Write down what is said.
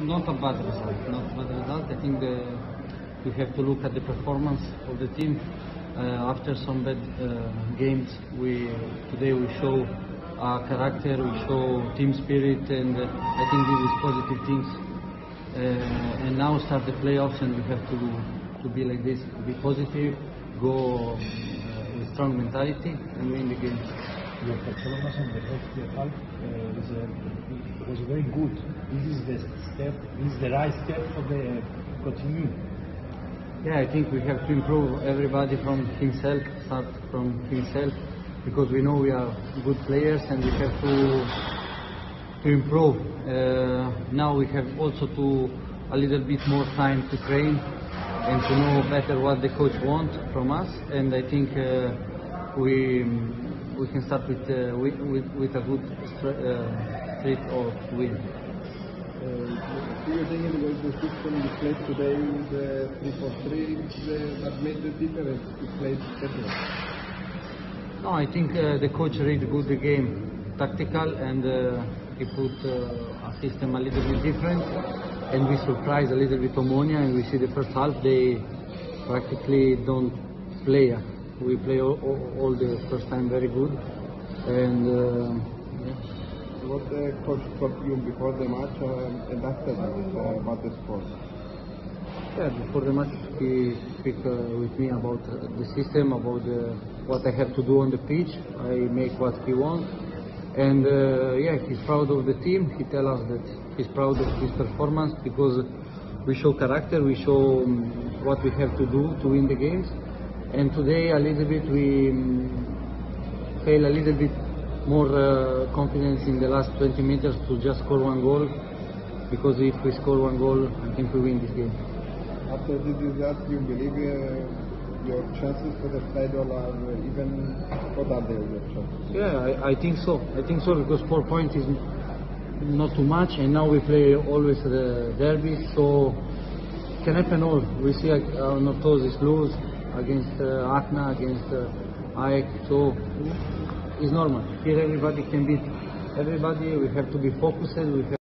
not a bad result. Not a bad result. I think the, we have to look at the performance of the team. Uh, after some bad uh, games, we today we show our character, we show team spirit, and uh, I think this is positive things. Uh, and now start the playoffs, and we have to to be like this, to be positive, go uh, with strong mentality, and win the game. Very good. This is the step, this is the right step for the continue. Yeah, I think we have to improve everybody from himself, start from himself, because we know we are good players and we have to to improve. Uh, now we have also to a little bit more time to train and to know better what the coach wants from us. And I think uh, we we can start with uh, with, with, with a good uh, streak of win. Uh, do you think it was the system you played today, the 3-4-3, that made the difference? You played better. No, I think uh, the coach read good the game, tactical, and uh, he put uh, a system a little bit different, and we surprised a little bit Omonia, and we see the first half they practically don't play. We play all, all, all the first time very good, and uh, yeah. What the coach told you before the match um, and after that uh, about the sport? Yeah, before the match, he speak uh, with me about uh, the system, about uh, what I have to do on the pitch. I make what he wants, and uh, yeah, he's proud of the team. He tell us that he's proud of his performance because we show character, we show um, what we have to do to win the games. And today, a little bit, we um, fail a little bit more uh, confidence in the last 20 meters to just score one goal. Because if we score one goal, I think we win this game. After this result, you believe uh, your chances for the title are uh, even, what are they, your chances? Yeah, I, I think so. I think so because four points is not too much, and now we play always the derby, so can happen all. We see uh, Anorthosis lose against uh, against uh, AEK, so it's normal. Here everybody can beat everybody. We have to be focused. We have